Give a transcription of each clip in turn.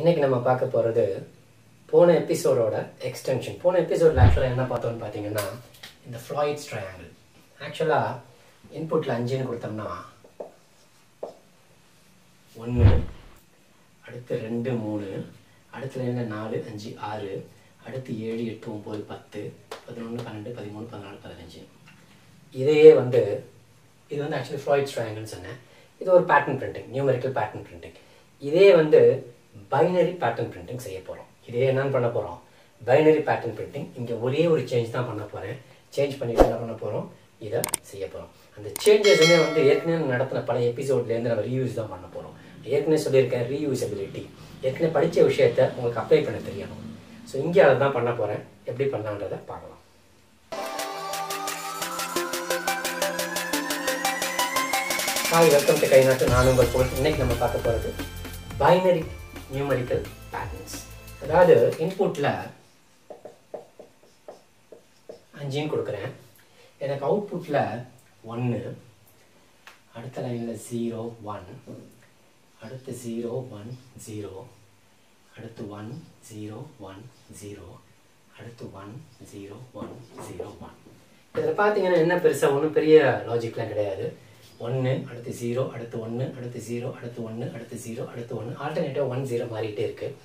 இன்னைக்கு நம்ம பார்க்க போகிறது போன எபிசோடோட எக்ஸ்டென்ஷன் போன எபிசோடில் ஆக்சுவலாக என்ன பார்த்தோம்னு பார்த்தீங்கன்னா இந்த ஃப்ளாய்ட்ஸ் ட்ரையாங்கிள் ஆக்சுவலாக இன்புட்டில் அஞ்சுன்னு கொடுத்தோம்னா ஒன்று அடுத்து ரெண்டு மூணு அடுத்து என்ன நாலு அஞ்சு ஆறு அடுத்து ஏழு எட்டு ஒம்பது பத்து பதினொன்று பன்னெண்டு பதிமூணு பதினாலு பதினஞ்சு. இதையே வந்து இது வந்து ஆக்சுவலி ஃப்ளாய்ட்ஸ் ட்ரையாங்கிள்னு சொன்னேன். இது ஒரு pattern printing numerical pattern printing இதே வந்து பைனரி பேட்டர்ன் பிரிண்டிங் செய்ய போகிறோம் இதே என்னன்னு பண்ண போகிறோம் பைனரி பேட்டர்ன் பிரிண்டிங் இங்கே ஒரே ஒரு சேஞ்ச் தான் பண்ண போகிறேன் சேஞ்ச் பண்ணிட்டு என்ன பண்ண போகிறோம் இதை செய்ய போகிறோம் அந்த சேஞ்சஸுமே வந்து ஏற்கனவே நடத்தின பல எபிசோட்லேருந்து நம்ம ரீயூஸ் தான் பண்ண போகிறோம் ஏற்கனவே சொல்லியிருக்கேன் ரீயூசபிலிட்டி ஏற்கனவே படித்த விஷயத்த உங்களுக்கு அப்ளை பண்ண தெரியணும். ஸோ இங்கே அதை தான் பண்ண போகிறேன் எப்படி பண்ணலான்றதை பார்க்கலாம். ஹாய் வெல்கம் டு கை நாட்டு நான் உங்கள் போல் இன்னைக்கு நம்ம பார்க்க போகிறது பைனரி நியூமரிக்கல் பேட்டர்ன்ஸ் அதாவது இன்புட்டில் அஞ்சுன்னு கொடுக்குறேன். எனக்கு அவுட்புட்டில் ஒன்று அடுத்த லைனில் ஜீரோ ஒன் அடுத்து ஜீரோ ஒன் ஜீரோ அடுத்து ஒன் ஜீரோ ஒன் ஜீரோ அடுத்து one zero one zero one இதில் பார்த்தீங்கன்னா என்ன பெருசாக ஒன்றும் பெரிய லாஜிக்லாம் கிடையாது. ஒன்று அடுத்து ஜீரோ அடுத்து ஒன்று அடுத்து ஜீரோ அடுத்து ஒன்று அடுத்து ஜீரோ அடுத்து ஒன்று ஆல்டர்னேட்டிவ் ஒன் ஜீரோ மாறிட்டே இருக்குது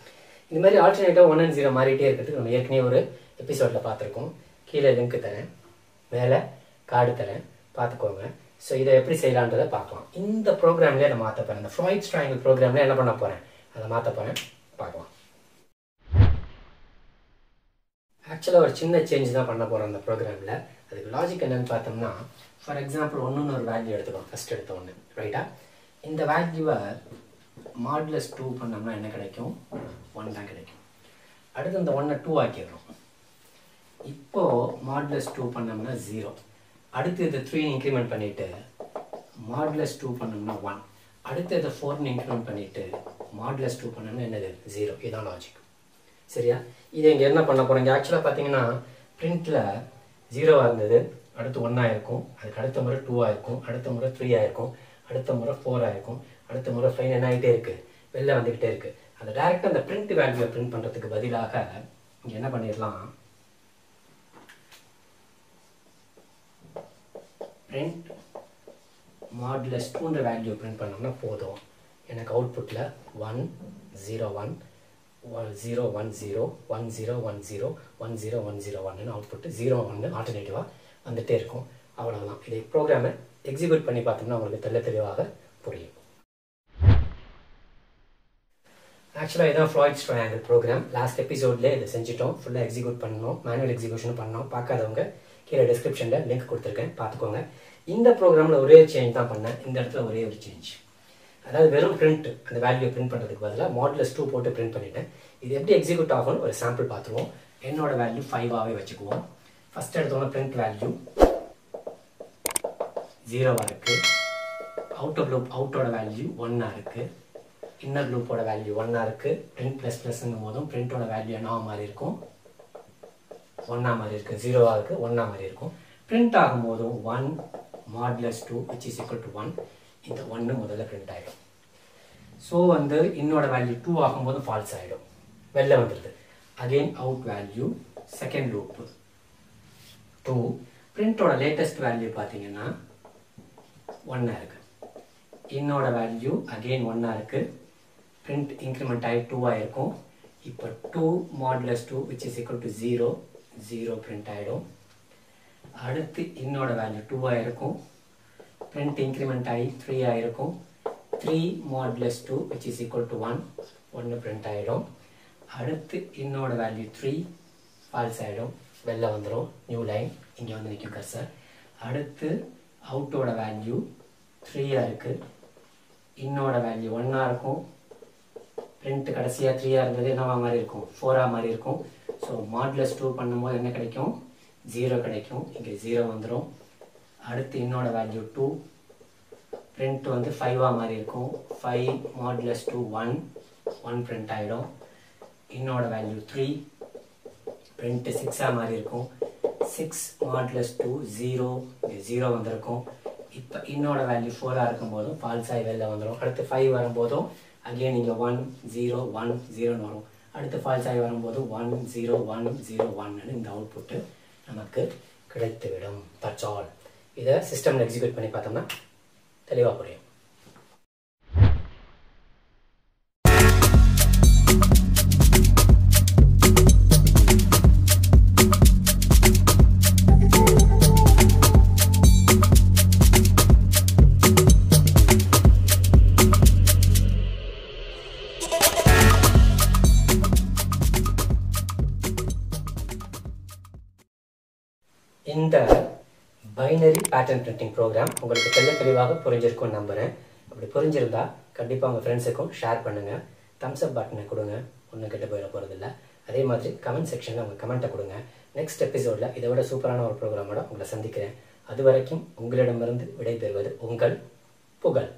இந்த மாதிரி ஆல்டர்னேட்டிவ் ஒன் அண்ட் ஜீரோ மாறிட்டே இருக்கிறதுக்கு நம்ம ஏற்கனவே ஒரு எபிசோடில் பார்த்துருக்கோம். கீழே லிங்க் தரேன். மேலே கார்டு தரேன். பார்த்துக்கோங்க. ஸோ இதை எப்படி செய்யலான்றதை பார்க்கலாம். இந்த ப்ரோக்ராம்லேயே நான் மாற்ற போகிறேன் இந்த ஃப்ளாய்ட்ஸ் ட்ரையாங்கிள் ப்ரோக்ராம்லேயே என்ன பண்ண போகிறேன் அதை மாற்ற போகிறேன் பார்க்கலாம். ஆக்சுவலாக ஒரு சின்ன சேஞ்ச் தான் பண்ண போகிறோம் அந்த ப்ரோக்ராமில் அதுக்கு லாஜிக் என்னென்னு பார்த்தோம்னா ஃபார் எக்ஸாம்பிள் ஒன்று ஒரு வேல்யூ எடுத்துக்கோம் ஃபஸ்ட் எடுத்த ஒன்று ரைட்டா இந்த வேல்யூவை மாட்லஸ் டூ பண்ணோம்னா என்ன கிடைக்கும்? ஒன் தான் கிடைக்கும். அடுத்து இந்த ஒன்னை டூ ஆக்கிடுறோம். இப்போது மாட்லஸ் டூ பண்ணோம்னா ஜீரோ அடுத்து இதை த்ரீ இன்க்ரிமெண்ட் பண்ணிவிட்டு மாட்லஸ் டூ பண்ணோம்னா ஒன் அடுத்து இதை ஃபோர்னு இன்க்ரிமெண்ட் பண்ணிவிட்டு மாட்லஸ் டூ பண்ணோம்னா என்னது? ஜீரோ இதுதான் லாஜிக் சரியா? இதை இங்கே என்ன பண்ண போகிறோம் இங்கே ஆக்சுவலாக பார்த்தீங்கன்னா பிரிண்ட்டில் ஜீரோவாக இருந்தது. அடுத்து ஒன்னாக இருக்கும். அதுக்கு அடுத்த முறை டூவாக இருக்கும். அடுத்த முறை த்ரீ ஆயிருக்கும் அடுத்த முறை ஃபோர் இருக்கும். அடுத்த முறை ஃபைன் என்ன ஆகிட்டே இருக்குது வெளில வந்துக்கிட்டே இருக்குது அந்த டேரெக்டாக அந்த பிரிண்ட் வேல்யூவை பிரிண்ட் பண்ணுறதுக்கு பதிலாக இங்கே என்ன பண்ணிடலாம்? பிரிண்ட் மாடுலஸ் டூன்ற வேல்யூ பிரிண்ட் பண்ணோம்னா போதும். எனக்கு அவுட்புட்டில் one zero one zero one zero one zero one zero one zero one zero ஒன்னு அவுட்புட்டு ஜீரோ ஒன்று ஆல்டர்னேட்டிவாக வந்துகிட்டே இருக்கும். அவ்வளோதான் இதை ப்ரோக்ராமை எக்ஸிக்யூட் பண்ணி பார்த்தோம்னா உங்களுக்கு தெல்ல தெளிவாக புரியும். ஆக்சுவலாக இதான் ஃப்ளாய்ட்ஸ் ட்ரையாங்கிள் ப்ரோக்ராம் லாஸ்ட் எபிசோட்லேயே இதை செஞ்சுட்டோம். ஃபுல்லாக எக்ஸிக்யூட் பண்ணோம். மேனுவல் எக்ஸிக்யூஷன் பண்ணோம். பார்க்காதவங்க கீழே டிஸ்கிரிப்ஷனில் லிங்க் கொடுத்துருக்கேன். பார்த்துக்கோங்க. இந்த ப்ரோக்ராமில் ஒரே சேஞ்ச் தான் பண்ணேன். இந்த இடத்துல ஒரே ஒரு சேஞ்ச் அதாவது வெறும் பிரிண்ட் அந்த வேல்யூ பிரிண்ட் பண்ணுறதுக்கு பதிலாக மாடலஸ் டூ போட்டு பிரிண்ட் பண்ணிட்டேன். இது எப்படி எக்ஸிக்யூட் ஆகும்னு ஒரு சாம்பிள் பார்த்துருவோம். என்னோட வேல்யூ ஃபைவாகவே வச்சுக்குவோம். ஃபஸ்ட் எடுத்தோம்னா பிரிண்ட் வேல்யூ ஜீரோவாக இருக்குது அவுட்டர் லூப் அவுட்டோட வேல்யூ ஒன்னாக இருக்குது இன்னர் லூப்போட வேல்யூ ஒன்னாக இருக்குது பிரிண்ட் ப்ளஸ் ப்ளஸ்ங்கும் போதும் பிரிண்டோட வேல்யூ என்னவா மாதிரி இருக்கும். ஒன்றா மாதிரி இருக்குது ஜீரோவாக இருக்குது ஒன்றா மாதிரி இருக்கும். Print ஆகும்போதும் one modulus two which is equal to one இந்த ஒன்று முதல்ல பிரிண்ட் ஆகிடும் ஸோ வந்து இன்னோட வேல்யூ டூ ஆகும்போது ஃபால்ஸ் ஆகிடும் வெளில வந்துடுது again out value second loop two பிரிண்டோட latest value பார்த்தீங்கன்னா ஒன்னாக இருக்குது இன்னோட வேல்யூ அகெயின் ஒன்னாக இருக்குது பிரிண்ட் இன்க்ரிமெண்ட் ஆகி டூவாக இருக்கும். இப்போ two modulus two which is equal to zero zero print ஆகிடும் அடுத்து இன்னோட வேல்யூ டூவாக இருக்கும். ரெண்ட் இன்க்ரிமெண்ட் ஆகி த்ரீ ஆகிருக்கும் three modulus two which is equal to one ஒன்று பிரிண்ட் ஆகிடும் அடுத்து இன்னோட வேல்யூ த்ரீ ஃபால்ஸ் ஆகிடும் வெளில வந்துடும் நியூ லைன் இங்கே வந்து நிற்கும் கர்சர் அடுத்து அவுட்டோட வேல்யூ த்ரீயாக இருக்குது இன்னோட வேல்யூ ஒன்னாக இருக்கும். பிரிண்ட் கடைசியாக த்ரீயாக இருந்தது. என்னவா மாதிரி இருக்கும்? ஃபோராக மாதிரி இருக்கும். ஸோ மாட்லஸ் டூ பண்ணும்போது என்ன கிடைக்கும்? ஜீரோ கிடைக்கும். இங்கே ஜீரோ வந்துடும் அடுத்து இன்னோட வேல்யூ டூ பிரிண்ட் வந்து ஃபைவாக மாதிரி இருக்கும். Five modulus two one one print ஆகிடும் இன்னோட வேல்யூ த்ரீ பிரிண்ட்டு சிக்ஸாக மாதிரி இருக்கும். Six modulus two zero zero வந்திருக்கும். இப்போ இன்னோட வேல்யூ ஃபோராக இருக்கும்போதும் ஃபால்ஸ் ஆகி வெளில வந்துடும் அடுத்து ஃபைவ் வரும்போதும் அகெயின் நீங்கள் ஒன் ஜீரோ ஒன் ஜீரோன்னு வரும். அடுத்து ஃபால்ஸ் ஆகி வரும்போது ஒன் ஜீரோ ஒன் ஜீரோ ஒன்னு இந்த அவுட்புட்டு நமக்கு கிடைத்துவிடும். தட்ஸ் ஆல் இதை சிஸ்டமில் எக்ஸிக்யூட் பண்ணி பார்த்தோம்னா தெளிவாக புரியும். இந்த பைனரி பேட்டர்ன் பிரிண்டிங் ப்ரோக்ராம் உங்களுக்கு தெல்ல தெளிவாக புரிஞ்சிருக்கும்னு நம்புகிறேன் அப்படி புரிஞ்சிருந்தா கண்டிப்பாக உங்கள் ஃப்ரெண்ட்ஸுக்கும் ஷேர் பண்ணுங்கள் தம்ஸ் அப் பட்டனை கொடுங்க. ஒன்றும் கெட்டு போயிட போகிறதில்ல அதே மாதிரி கமெண்ட் செக்ஷனில் உங்கள் கமெண்ட்டை கொடுங்க. நெக்ஸ்ட் எபிசோடில் இதை விட சூப்பரான ஒரு ப்ரோக்ராமோட உங்களை சந்திக்கிறேன். அது வரைக்கும் உங்களிடமிருந்து விடைபெறுவது உங்கள் புகழ்.